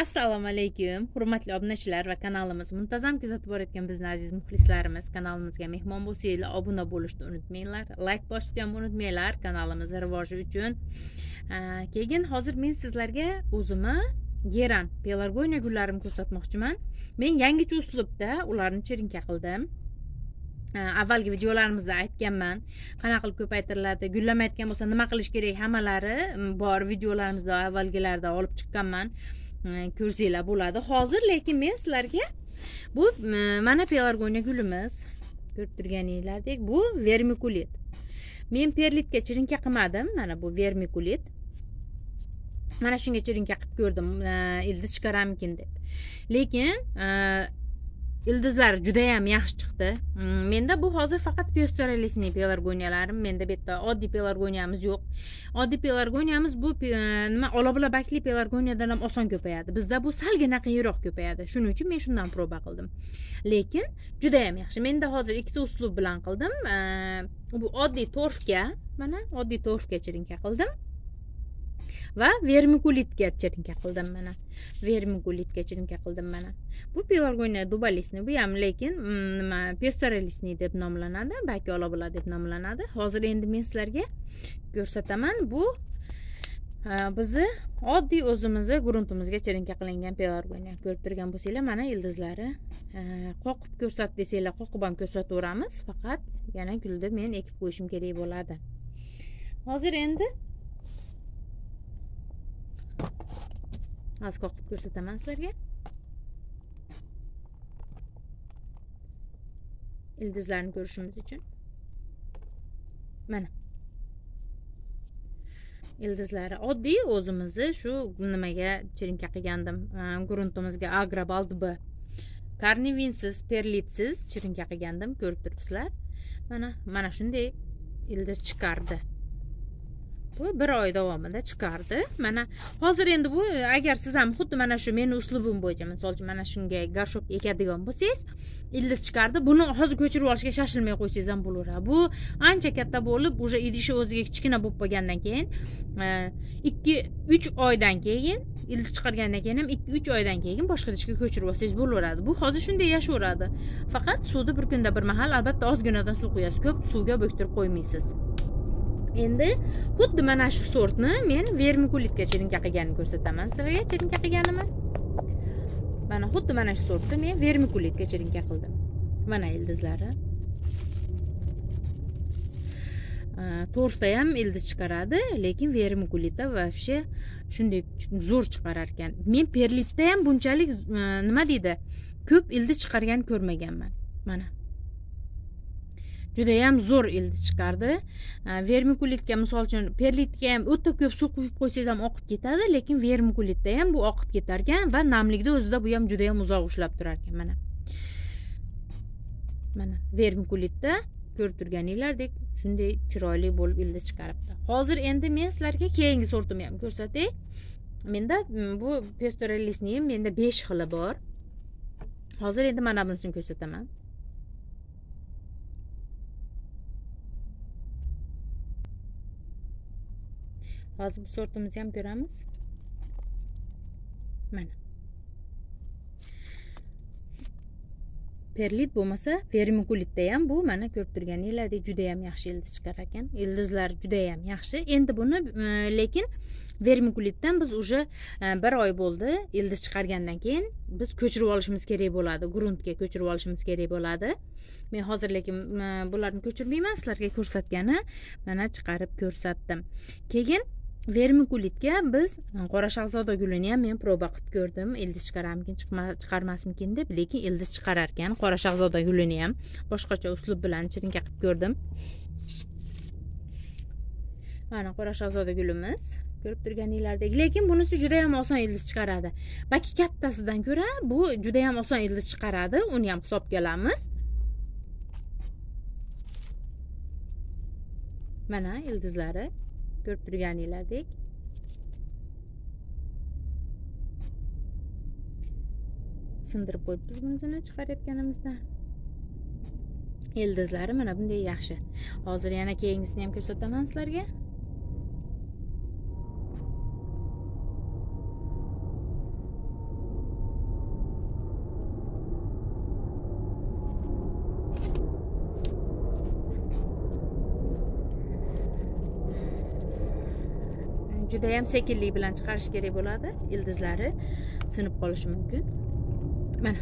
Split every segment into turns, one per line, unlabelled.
assalomu alaykum hurmatli obunachilar va kanalimiz muntazam kuzatib borayotgan bizni aziz muxlislarimiz. Kanalimizga mehmon bo'lsanglar obuna bo'lishni unutmanglar layk bosishni ham unutmanglar kanalimiz rivoji uchun. Keyin hozir men sizlarga o'zimni geran pelargoniya gullarimni ko'rsatmoqchiman. Men yangicha uslubda ularni cherinka qildim. Avvalgi videolarimizda aytganman qanaqa qilib ko'paytiriladi gullamayotgan bo'lsa nima qilish kerak hammalari bor videolarimizda avvalgilarda olib chiqqanman. Ko'rsanglar bo'ladi. Hozir lekin men sizlarga bu mana pelargoniya gulimiz ko'rib turganinglardek bu vermikulit. Men perlitga chirinka qilmadim. Mana bu vermikulit. Mana shunga chirinka qilib ko'rdim. Ildiz chiqaramikin deb. Lekin e, ildizlari judayam yaxshi chiqdi. Mm, menda bu hozir faqat pestoralisniy pelargoniyalarim menda bu yerda oddiy pelargoniyamiz yo'q. Oddiy pelargoniyamiz bu nima olabulabakli pelargoniyadan ham oson ko'payadi. Bizda bu salgina qiyinroq ko'payadi. Shuning uchun men shundan proba qildim. Lekin judayam yaxshi. Menda hozir ikkita uslub bilan qildim. Bu oddiy torfga mana oddiy torfga chirinka qildim. Va vermikulitga chirinka qildim mana. Vermikulitga chirinka qildim mana. Bu pelargoniya dubalisni bu ham lekin mm, nima pestoralisniy deb nomlanadi balki olabula deb nomlanadi. Hozir endi men sizlarga ko'rsataman bu bizni oddiy o'zimizni gruntimizga chirinka qilingan pelargoniya ko'rib turgan bo'lsanglar mana ildizlari qoqib ko'rsat desanglar qoqib ham ko'rsataveramiz. Faqat yana gulni men ekib qo'yishim kerak bo'ladi. Hozir endi hozir qoqib ko'rsataman sizlarga ildizlarni ko'rishimiz uchun mana ildizlari oddiy o'zimizni shu nimaga chirinka qilgandim gruntimizga agrobalt b karnivinsiz perlitsiz chirinka qilgandim ko'rib turibsizlar mana mana shunday ildiz chiqardi bu bir oy davomida chiqardi. Mana hozir endi bu agar siz ham xuddi mana shu meni uslubim bo'yicha misol uchun mana shunga горшок ekadigan bo'lsangiz ildiz chiqardi. Buni hozir ko'chirib olishga shoshilmay qo'ysangiz ham bo'laveradi bu ancha katta bo'lib уже idishi o'ziga kichkina bo'lib qolgandan keyin e, ikki uch oydan keyin ildiz chiqargandan keyin ham ikki uch oydan keyin boshqa idishga ko'chirib olsangiz bo'laveradi bu hozir shunday yashayveradi faqat suvni bir kunda bir mahal albatta ozginadan suv quyasiz ko'p suvga bo'ktirib qo'ymaysiz. Endi xuddi mana shu sortni men vermikulitga chirinka qilganini ko'rsataman. Sizlarga chirinka qilganimni. Mana xuddi mana shu sortni men vermikulitga chirinka qildim. Mana ildizlari. To'rtta ham ildiz chiqaradi lekin vermikulitda вообще shunday zo'r chiqarar ekan men perlitda ham bunchalik nima deydi ko'p ildiz chiqargan ko'rmaganman. Mana. Judayam zo'r ildiz chiqardi. Vermikulitga misol uchun perlitga ham o'ta ko'p suv quyib qo'ysangiz ham oqib ketadi lekin vermikulitda ham bu oqib ketar ekan va namlikni o'zida bu ham judayam uzoq ushlab turar ekan. Mana. Mana vermikulitda ko'rib turganinglardek shunday chiroyli bo'lib ildiz chiqaribdi. Hozir endi men sizlarga keyingi sortimni ham ko'rsatay. Menda mm, bu pestorellisni menda besh xili bor. Hozir endi mana bunisini ko'rsataman. Hozir bu sortimizni ham ko'ramiz. Mana. Perlit bo'lmasa vermikulitda ham bu mana ko'rib turganinglardek judayam yaxshi ildiz chiqarar ekan. Ildizlari judayam yaxshi. Endi buni e, lekin vermikulitdan biz уже e, bir oy bo'ldi ildiz chiqargandan keyin biz ko'chirib olishimiz kerak bo'ladi. Gruntga ko'chirib olishimiz kerak bo'ladi. Men hozir lekin e, bularni ko'chirmayman sizlarga ko'rsatgani mana chiqarib ko'rsatdim. Keyin vermikulitga biz qora shahzoda gulini ham men proba qilib ko'rdim. Ildiz chiqararmikin chiqarmasmikin deb lekin ildiz chiqarar ekan. Qora shahzoda gulini ham boshqacha uslub bilan chirinka qilib ko'rdim. Mana qora shahzoda gulimiz ko'rib turganinglardek. Lekin bunisi juda yam oson ildiz chiqaradi. Balki kattasidan ko'ra bu juda yam oson ildiz chiqaradi. Uni ham hisobga olamiz mana ildizlari ko'rib turganinglardek sindirib qo'yibmiz bunisini chiqarayotganimizda ildizlari mana bunday yaxshi hozir yana keyingisini ham ko'rsataman sizlarga judayam sekinlik bilan chiqarish kerak bo'ladi. Ildizlari sinib qolishi mumkin. Mana.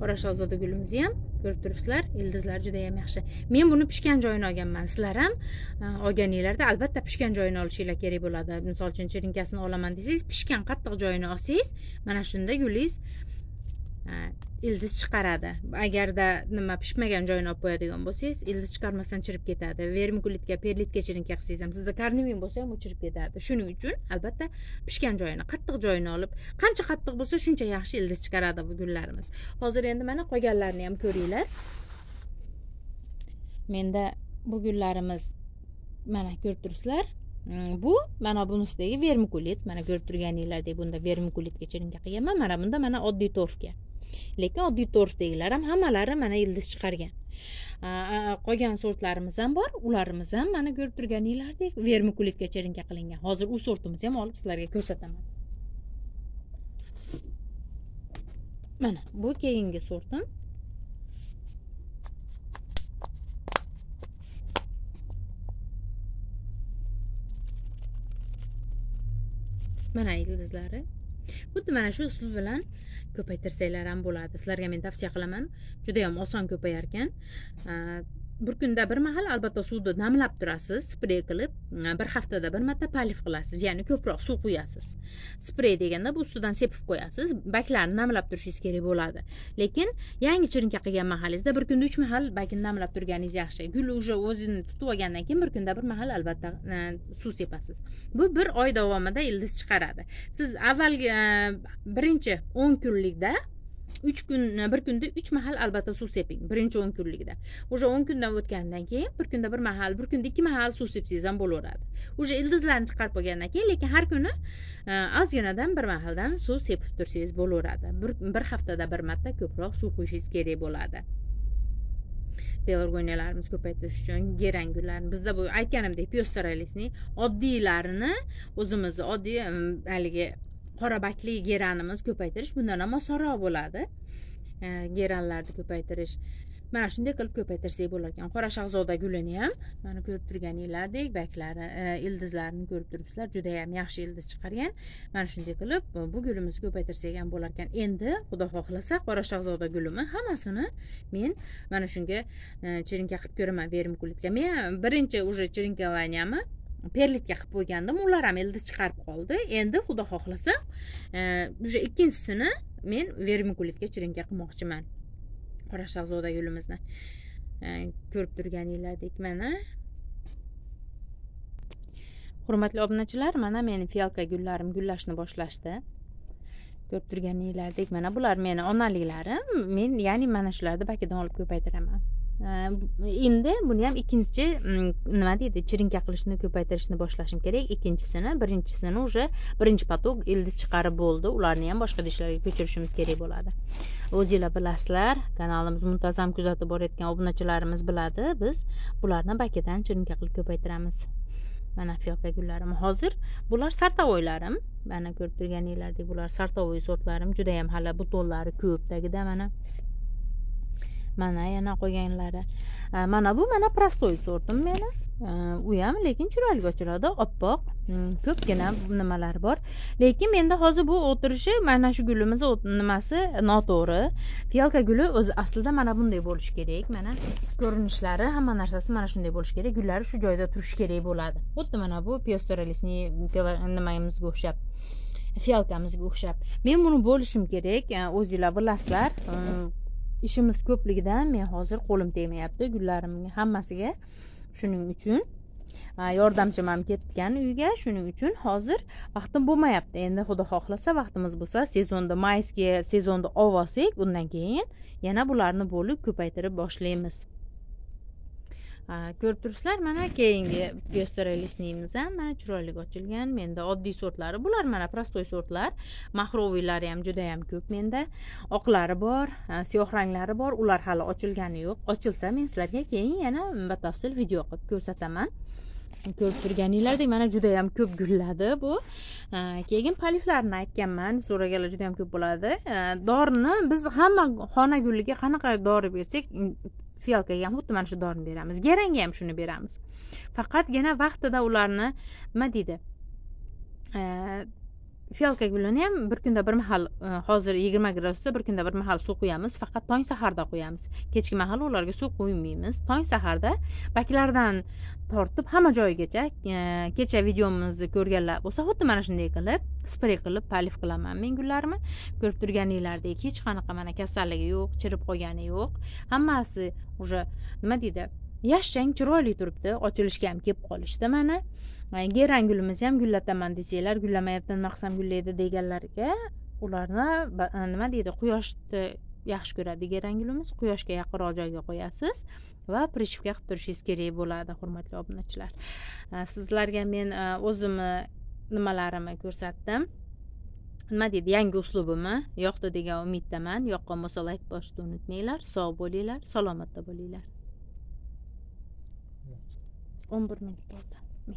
Qora shahzoda gulimizni ham. Ko'rib turibsizlar ildizlari juda yam yaxshi. Men buni pishgan joyini olganman. Sizlar ham e, olganinglarda albatta pishgan joyini olishinglar kerak bo'ladi. Misol uchun chirinkasini olaman desangiz pishgan qattiq joyini olsangiz mana shunda gulingiz ildiz chiqaradi. Agarda nima pishmagan joyini olib qo'yadigan bo'lsangiz ildiz chiqarmasdan chirib ketadi. Vermikulitga perlitga chirinka qilsangiz ham sizda karnivin bo'lsa ham u chirib ketadi. Shuning uchun albatta pishgan joyini qattiq joyini olib qancha qattiq bo'lsa shuncha yaxshi ildiz chiqaradi bu gullarimiz. Hozir endi mana qolganlarini ham ko'ringlar. Menda bu gullarimiz mana ko'rib turibsizlar. Mm, bu mana bunisidagi vermikulit mana ko'rib turganinglardek bunda vermikulitga chirinka qilganman mana bunda mana oddiy torfga. Lekin oddiy to'rtdagilar ham hammalari mana ildiz chiqargan. Qolgan sortlarimiz ham bor ularimiz ham mana ko'rib turganinglardek vermikulitga cherinka qilingan. Hozir u sortimizni ham olib sizlarga ko'rsataman. Mana bu keyingi sortim. Mana ildizlari xuddi mana shu usul bilan ko'paytirsanglar ham bo'ladi. Sizlarga men tavsiya qilaman. Judayam oson ko'payar ekan bir kunda bir mahal albatta suvni namlab turasiz sprey qilib e, bir haftada bir marta palif qilasiz ya'ni ko'proq suv quyasiz. Sprey deganda bu ustidan sepib qo'yasiz baklarni namlab turishingiz kerak bo'ladi. Lekin yangi chirinka qilgan mahalingizda bir kunda uch mahal bakni namlab turganingiz yaxshi. Gul уже o'zini tutib olgandan keyin bir kunda bir mahal albatta e, suv sepasiz. Bu bir oy davomida ildiz chiqaradi. Siz avvalgi e, birinchi o'n kunlikda uch kun e, bir kunda uch mahal albatta suv seping birinchi o'n kunligida. Уже o'n kundan o'tgandan keyin bir kunda bir mahal bir kunda ikki mahal suv sepsangiz ham bo'laveradi. Уже ildizlarni chiqarib bo'lgandan keyin lekin har kuni e, ozginadan bir mahaldan suv sepib tursangiz bo'laveradi. Bir, bir haftada bir marta ko'proq suv quyishingiz kerak bo'ladi. Pelargoniyalarimizni ko'paytirish uchun geran gullarni bizda bu aytganimdek piostralisni oddiylarini o'zimizni oddiy haligi qorabakli geranimiz ko'paytirish bundan ham osonroq bo'ladi. Geranlarni ko'paytirish mana shunday qilib ko'paytirsak bo'lar ekan. Qora shahzoda gulini ham mana ko'rib turganinglardek baklari e, ildizlarini ko'rib turibsizlar juda yam yaxshi ildiz chiqargan. Mana shunday qilib e, bu gulimizni ko'paytirsak ham bo'lar ekan. Endi xudo xohlasa qora shahzoda gulimi hammasini men mana shunga e, chirinka qilib ko'raman vermikulitga men birinchi уже chirinkovanyami perlitga qilib qo'ygandim ular ham ildiz chiqarib qoldi. Endi xudo xohlasa e, уже ikkinchisini men vermikulitga chirinka qilmoqchiman. Qora shahzoda gulimizni e, ko'rib turganinglardek. Mana. Hurmatli obunachilar mana meni fialka gullarim gullashni boshlashdi. Ko'rib turganinglardek mana bular meni onaliklarim. Men ya'ni mana shularni bakidan olib ko'paytiraman. Endi buni ham ikkinchi mm, nima deydi chirinka qilishni ko'paytirishni boshlashim kerak. Ikkinchisini birinchisini уже birinchi поток ildiz chiqarib bo'ldi. Ularni ham boshqa idishlarga ko'chirishimiz kerak bo'ladi. O'zinglar bilasizlar kanalimiz muntazam kuzatib borayotgan obunachilarimiz biladi. Biz bularni bakidan chirinka qilib ko'paytiramiz. Mana fiyolka gullarim. Hozir bular sartavoylarim mana ko'rib turganinglardek bular sartavoy sortlarim judayam hali butonlari ko'p tagida mana. Mana yana qolganlari mana bu mana prostoy sortim meni. U ham lekin chiroyli ochiladi oppoq mm, ko'pgina nimalari bor. Lekin menda hozir bu o'tirishi mana shu gulimiz nimasi? Noto'g'ri. Fiyalka guli o'zi aslida mana bunday bo'lishi kerak. Mana ko'rinishlari hamma narsasi mana shunday bo'lishi kerak. Gullari shu joyda turishi kerak bo'ladi. Xuddi mana bu piostralisniy nimamizga o'xshab fiyalkamizga o'xshab. Men buni bo'lishim kerak e, o'zinglar bilasizlar. Ishimiz ko'pligidan men hozir qo'lim tegmayapti gullarimni hammasiga shuning uchun. Yordamchim ham ketgan uyga shuning uchun hozir vaqtim bo'lmayapti. Endi xudo xohlasa vaqtimiz bo'lsa sezonda mayskiy sezonda olib olsak undan keyin yana bularni bo'lib ko'paytirib boshlaymiz. Ko'rib turibsizlar mana keyingi пестролистныйimiz ham mana chiroyli ochilgan menda oddiy sortlari bular mana prostoy sortlar mahroviylari ham juda yam ko'p menda oqlari bor siyoh ranglari bor ular hali ochilgani yo'q ochilsa men sizlarga keyin yana batafsil video qilib ko'rsataman ko'rib turganinglardek mana juda yam ko'p gulladi bu keyin paliflarni aytganman so'raganlar juda yam ko'p bo'ladi dorini biz hamma xona guliga qanaqa dori bersak fialkaga ham xuddi mana shu dorini beramiz. Garanga ham shuni beramiz. Faqatgina vaqtida ularni nima deydi? Fialka gulini ham bir kunda bir mahal e, hozir yigirma gradusda bir kunda bir mahal suv quyamiz. Faqat tong saharda quyamiz. Kechki mahal ularga suv quymaymiz. Tong saharda baklaridan tortib hamma joyigacha e, kecha videomizni ko'rganlar bo'lsa xuddi mana shunday qilib sprey qilib palif qilaman men gullarimni ko'rib turganinglardek hech qanaqa mana kasalligi yo'q chirib qolgani yo'q. Hammasi уже nima deydi? Yashchang chiroyli turibdi. Ochilishga ham kelib qolishdi mana. Gerang gulimizni ham gullataman desanglar gullamayapti nima qilsam gullaydi deganlarga ularni nima deydi quyoshni yaxshi ko'radi gerangulimiz. Quyoshga yaqinroq joyga qo'yasiz va prishivka qilib turishingiz kerak bo'ladi hurmatli obunachilar. Sizlarga men o'zimni nimalarimni ko'rsatdim? Nima deydi yangi uslubimni yoqdi degan umiddaman. Yoqqan bo'lsa layk bosishni unutmanglar sog' bo'linglar salomatda bo'linglar. 11 minut oldu.